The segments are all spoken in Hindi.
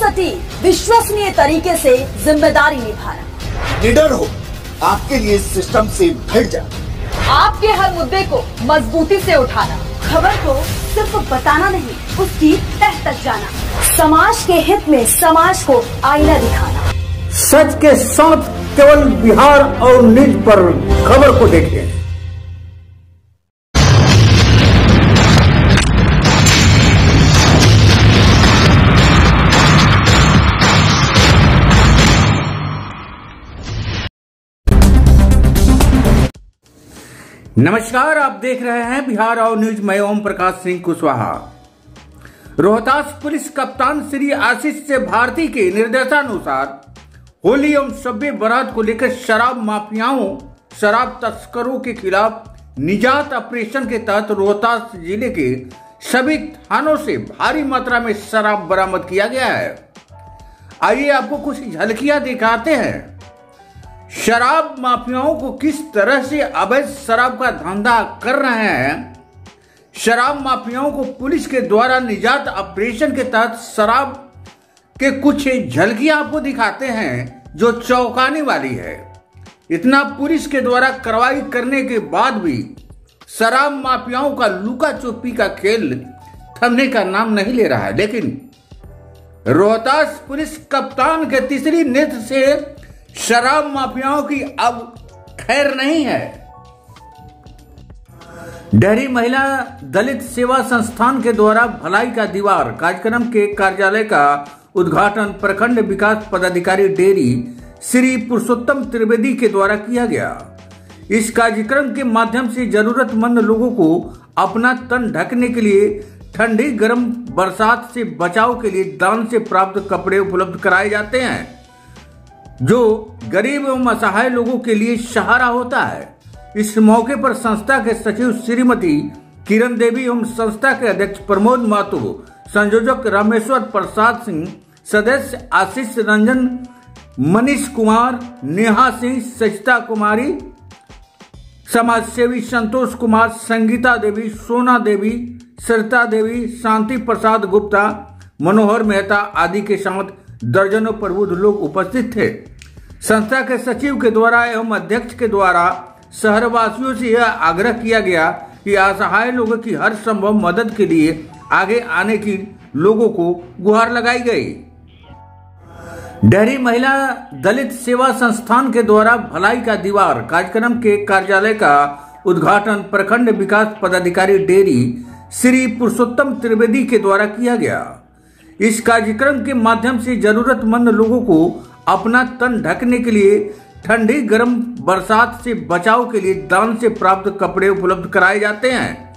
सटीक विश्वसनीय तरीके से ज़िम्मेदारी निभाना निडर हो आपके लिए सिस्टम से भिड़ जा। आपके हर मुद्दे को मजबूती से उठाना। खबर को सिर्फ़ बताना नहीं उसकी तह तक जाना। समाज के हित में समाज को आईना दिखाना। सच के साथ केवल बिहार और न्यूज़ पर खबर को देखें नमस्कार, आप देख रहे हैं बिहार और न्यूज़ मैं ओम प्रकाश सिंह कुशवाहा रोहतास पुलिस कप्तान श्री आशीष से भारती के निर्देशानुसार होली एवं सभ्य बरात को लेकर शराब माफियाओं, शराब तस्करों के खिलाफ निजात ऑपरेशन के तहत रोहतास ज़िले के सभी थानों से भारी मात्रा में शराब बरामद किया गया है। आइए आपको कुछ झलकियाँ दिखाते हैं। शराब माफियाओं को किस तरह से अवैध शराब का धंधा कर रहे हैं? शराब माफियाओं को पुलिस के द्वारा निजात ऑपरेशन के तहत शराब के कुछ झलकियाँ आपको दिखाते हैं, जो चौंकाने वाली है। इतना पुलिस के द्वारा कार्रवाई करने के बाद भी शराब माफियाओं का लुका चुप्पी का खेल थमने का नाम नहीं ले रहा है। लेकिन रोहतास पुलिस कप्तान के तीसरी नेत्र से शराब माफियाओं की अब खैर नहीं है। डेहरी महिला दलित सेवा संस्थान के द्वारा भलाई का दीवार कार्यक्रम के कार्यालय का उद्घाटन प्रखंड विकास पदाधिकारी डेरी श्री पुरुषोत्तम त्रिवेदी के द्वारा किया गया। इस कार्यक्रम के माध्यम से जरूरतमंद लोगों को अपना तन ढकने के लिए, ठंडी गर्म बरसात से बचाव के लिए दान से प्राप्त कपड़े उपलब्ध कराए जाते हैं। जो गरीब एवं असहाय लोगों के लिए सहारा होता है। इस मौके पर संस्था के सचिव श्रीमती किरण देवी एवं संस्था के अध्यक्ष प्रमोद माथुर संयोजक रामेश्वर प्रसाद सिंह, सदस्य आशीष रंजन, मनीष कुमार, नेहा सिंह, सचिता कुमारी समाज सेवी संतोष कुमार, संगीता देवी, सोना देवी, सरिता देवी, शांति प्रसाद गुप्ता, मनोहर मेहता आदि के साथ दर्जनों प्रबुद्ध लोग उपस्थित थे। संस्था के सचिव के द्वारा एवं अध्यक्ष के द्वारा शहरवासियों से यह आग्रह किया गया कि असहाय लोगों की हर संभव मदद के लिए आगे आने की लोगों को गुहार लगाई गई। डेहरी महिला दलित सेवा संस्थान के द्वारा भलाई का दीवार कार्यक्रम के कार्यालय का उद्घाटन प्रखंड विकास पदाधिकारी डेरी श्री पुरुषोत्तम त्रिवेदी के द्वारा किया गया। इस कार्यक्रम के माध्यम से जरूरतमंद लोगों को अपना तन ढकने के लिए, ठंडी गर्म बरसात से बचाव के लिए दान से प्राप्त कपड़े उपलब्ध कराए जाते हैं,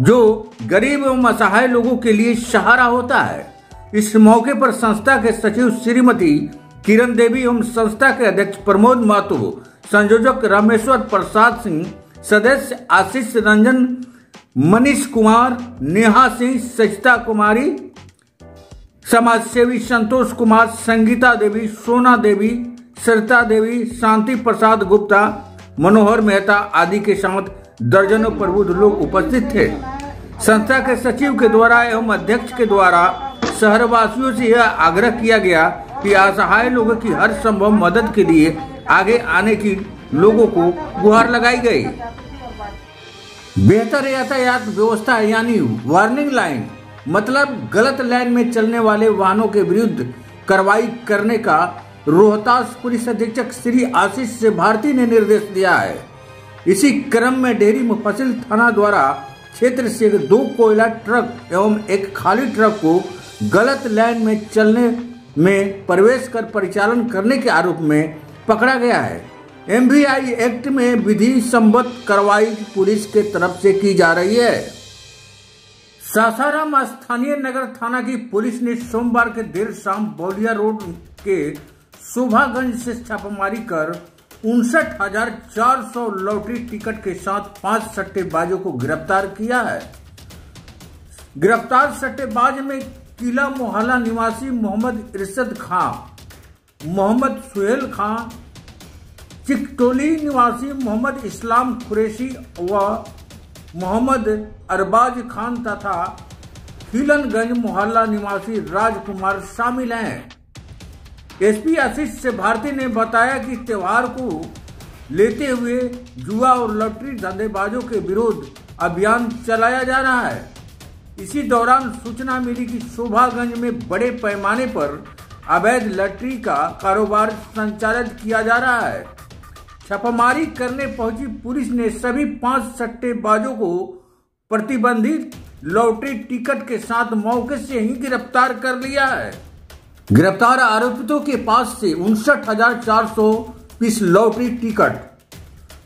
जो गरीब एवं असहाय लोगों के लिए सहारा होता है। इस मौके पर संस्था के सचिव श्रीमती किरण देवी एवं संस्था के अध्यक्ष प्रमोद माथुर संयोजक रामेश्वर प्रसाद सिंह, सदस्य आशीष रंजन, मनीष कुमार, नेहा सिंह, सचिता कुमारी समाज सेवी संतोष कुमार, संगीता देवी, सोना देवी, सरिता देवी, शांति प्रसाद गुप्ता, मनोहर मेहता आदि के साथ दर्जनों प्रबुद्ध लोग उपस्थित थे। संस्था के सचिव के द्वारा एवं अध्यक्ष के द्वारा शहरवासियों से यह आग्रह किया गया कि असहाय लोगों की हर संभव मदद के लिए आगे आने की लोगों को गुहार लगाई गई। बेहतर यातायात व्यवस्था यानी वार्निंग लाइन मतलब गलत लाइन में चलने वाले वाहनों के विरुद्ध कार्रवाई करने का रोहतास पुलिस अधीक्षक श्री आशीष भारती ने निर्देश दिया है। इसी क्रम में डेहरी मुफसिल थाना द्वारा क्षेत्र से दो कोयला ट्रक एवं एक खाली ट्रक को गलत लाइन में चलने में प्रवेश कर परिचालन करने के आरोप में पकड़ा गया है। एमवीआई एक्ट में विधि संबद्ध कार्रवाई पुलिस के तरफ़ से की जा रही है। सासाराम स्थानीय नगर थाना की पुलिस ने सोमवार के देर शाम बौलिया रोड के शोभागंज से छापामारी कर उनसठ हज़ार चार सौ लॉटरी टिकट के साथ पाँच सट्टेबाजों को गिरफ़्तार किया है। गिरफ़्तार सट्टेबाज में किला मोहल्ला निवासी मोहम्मद इरशद खां, मोहम्मद सुहेल खां, चिकटोली निवासी मोहम्मद इस्लाम कुरैशी व मोहम्मद अरबाज खान तथा खिलनगंज मोहल्ला निवासी राजकुमार शामिल हैं। एसपी आशीष से भारती ने बताया कि त्योहार को लेते हुए जुआ और लॉटरी धंधेबाजों के विरोध अभियान चलाया जा रहा है। इसी दौरान सूचना मिली कि शोभागंज में बड़े पैमाने पर अवैध लॉटरी का कारोबार संचालित किया जा रहा है। छापामारी करने पहुँची पुलिस ने सभी पाँच सट्टेबाजों को प्रतिबंधित लॉटरी टिकट के साथ मौके से ही गिरफ़्तार कर लिया है। गिरफ़्तार आरोपितों के पास से उनसठ हज़ार चार सौ पीस लॉटरी टिकट,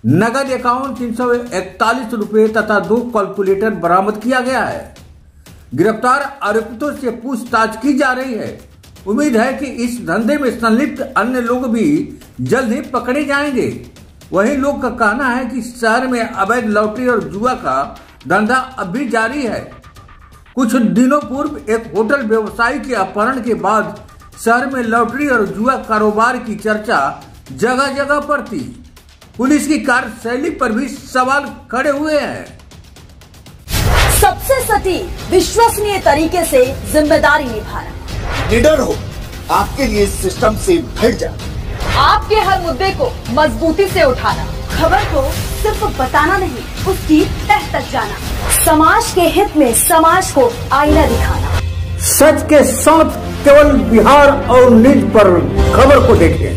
नगद अकाउंट तीन सौ इकतालीस रूपए तथा दो कैलकुलेटर बरामद किया गया है। गिरफ़्तार आरोपितों से पूछताछ की जा रही है। उम्मीद है कि इस धंधे में संलिप्त अन्य लोग भी जल्द ही पकड़े जाएँगे। वहीं लोग का कहना है कि शहर में अवैध लॉटरी और जुआ का धंधा अब भी जारी है। कुछ दिनों पूर्व एक होटल व्यवसायी के अपहरण के बाद शहर में लॉटरी और जुआ कारोबार की चर्चा जगह जगह पर थी। पुलिस की कार्यशैली पर भी सवाल खड़े हुए हैं। सबसे सटीक, विश्वसनीय तरीके से ज़िम्मेदारी निभाना। निडर हो आपके लिए सिस्टम से भिड़ जाए आपके हर मुद्दे को मजबूती से उठाना। खबर को सिर्फ़ बताना नहीं उसकी तह तक जाना। समाज के हित में समाज को आईना दिखाना। सच के साथ केवल बिहार और नीट पर खबर को देखें